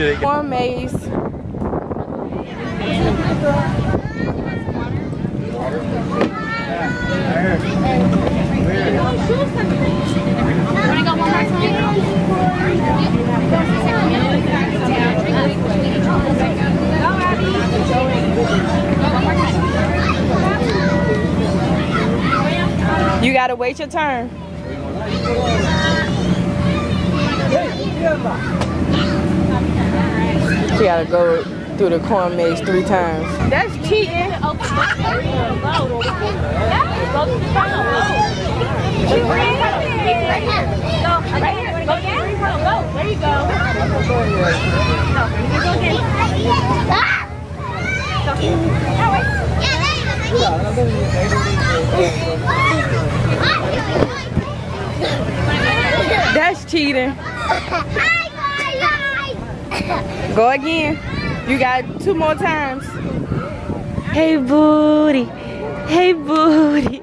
see they Corn maze. You gotta wait your turn. Gotta go through the corn maze three times. That's cheating. That's cheating. Go again. You got two more times. Hey booty. Hey booty.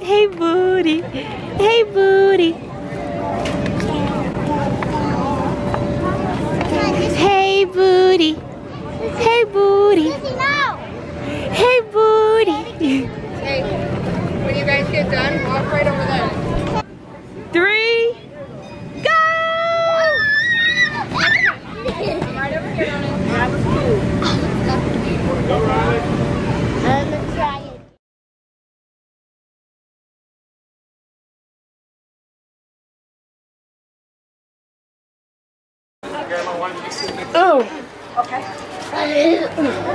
Hey booty. Hey booty. Uh.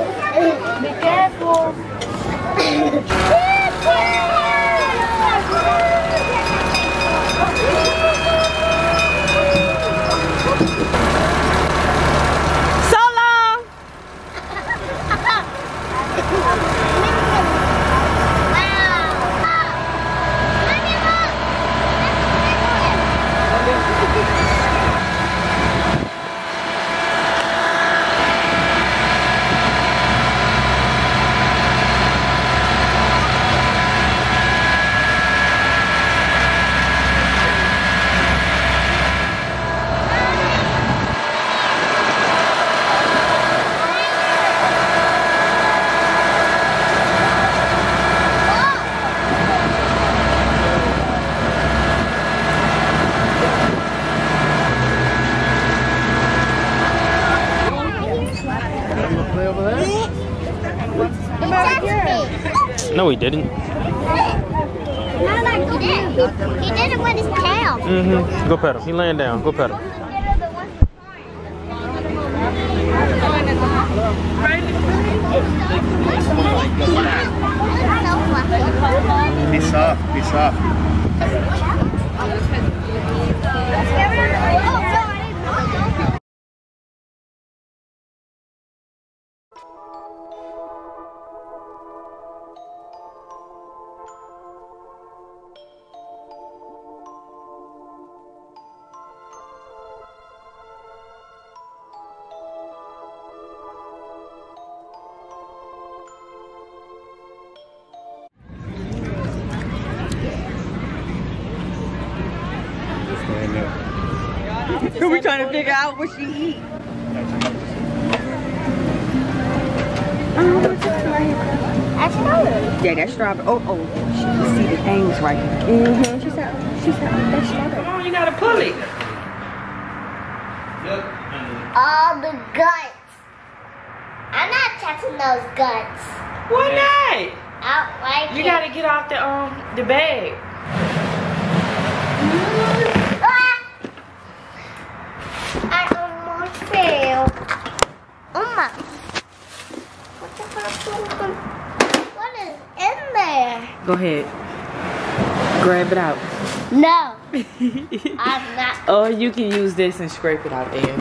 No, he didn't. No, no, he did. He did it with his tail. Mm-hmm. Go pedal. He laying down. Go pedal. Be soft, be soft. We trying to figure out what she eat. Yeah, that's strawberry. Oh, oh, she, you see the things right here. Mm-hmm. She said, she said, oh, that's strawberry. Come on, you gotta pull it. All the guts. I'm not touching those guts. Why not? I don't like You it. gotta get off the um the bag. Ah! I failed. Oma. Oh what the fuck? What is in there? Go ahead. Grab it out. No. I'm not. or you can use this and scrape it out there.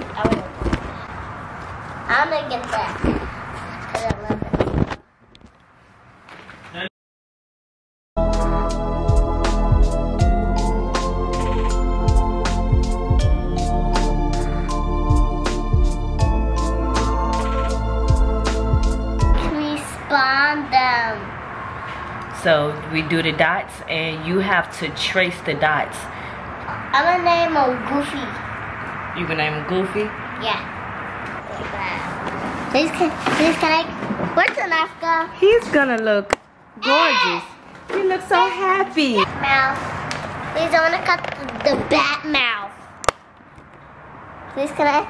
I'm gonna get that. So we do the dots and you have to trace the dots. I'm gonna name him Goofy. You gonna name him Goofy. Yeah. Please, can, please, can I? Where's the knife go? He's gonna look gorgeous. Eh. He looks so happy. Mouth. Please, I want to cut the, the bat mouth. Please, can I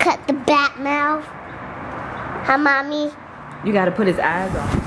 cut the bat mouth? Hi, mommy. You gotta put his eyes on.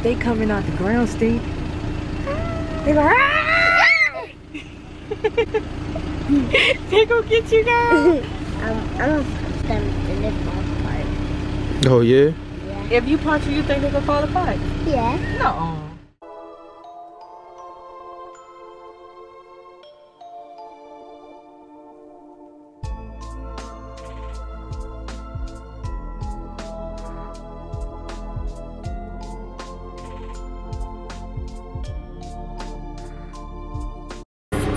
Look, they coming out the ground, Steve. They go, "Ah!" they go get you guys. I'm, I'm gonna punch them in the fall apart. Oh yeah. if you punch her, you think they gonna fall apart? Yeah. No.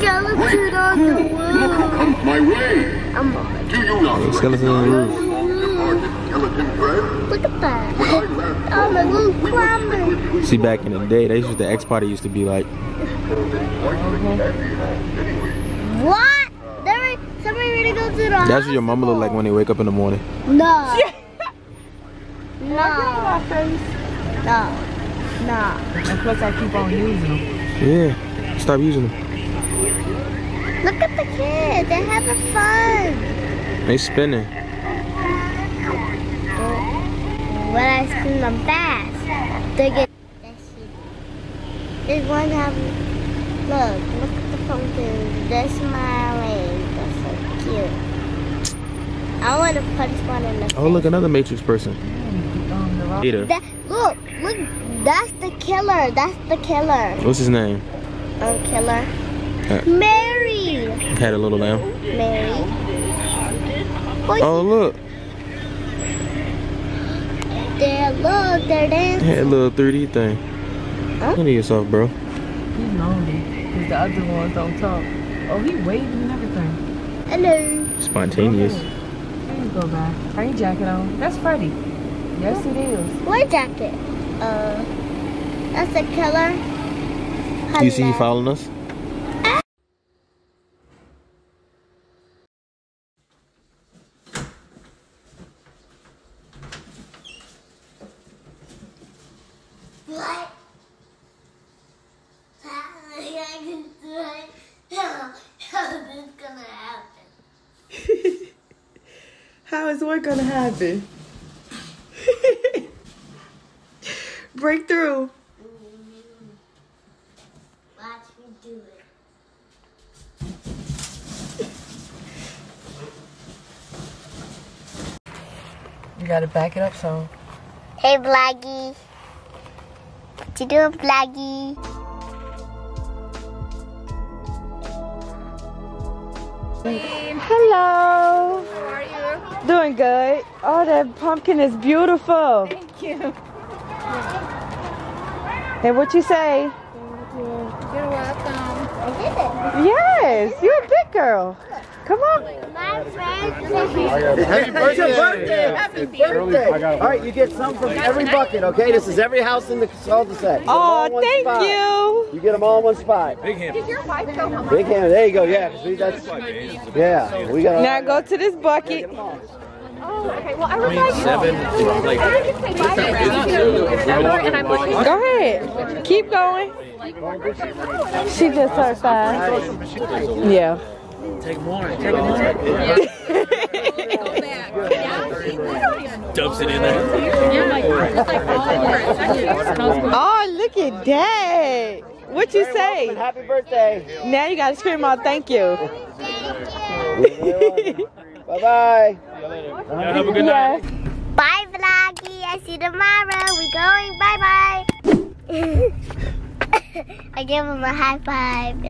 Skeleton on the roof. My way. I'm on. Do you not Skeleton on the roof. departed skeleton friend? Look at that. Oh, my little climber. See, back in the day, they used the X party used to be like, What? There, somebody ready to go to the that's what your mama look like when they wake up in the morning. No. No. face. No. No. And plus, I keep on using them. Yeah. Stop using them. Look at the kids. They're having fun. They spinning. When I spin them fast, they get. There's one having. Look, look at the pumpkins. They're smiling. That's so cute. I want to punch one in the Oh, look, another Matrix person. Peter. That, look, look. That's the killer. That's the killer. What's his name? Um, killer. Uh. Mary. Had a little lamb. Mary. Oh, look. there. Look, they're dancing. Had a little 3D thing. Huh? Look at yourself, bro. He's lonely. Because the other ones don't talk. Oh, he waving and everything. Hello. Spontaneous. There you go, guy. Rain jacket on. That's Freddy. Yes, it is. What jacket? Uh, that's the killer. Do you see you Hello. following us? What? I can do it. How, how is this gonna happen? How is what gonna happen? Breakthrough. Watch me do it. You gotta back it up so. Hey, Blaggy. What you doing, Blaggy? Hello. You? Doing good. Oh, that pumpkin is beautiful. Thank you. And what you say? You're welcome. I did it. Yes, you're a big girl. Come on. My friend Happy It's your birthday. Happy birthday. All right, you get some from every bucket, okay? This is every house in the cul-de-sac. You get them all Oh, one thank spot. you. You get them all in one spot. Big hand. Big hand. There you go. Yeah. we, that's, yeah. We got. Now go to this bucket. Oh, okay. Well, I remember. Go ahead. Keep going. She just turned five. Yeah. Dumps it in there. Oh, look at that. What you say? Happy birthday. Now you gotta scream out thank you. Bye bye. Have a good night. Bye, Vloggy. I see you tomorrow. We going. Bye bye. I give him a high five.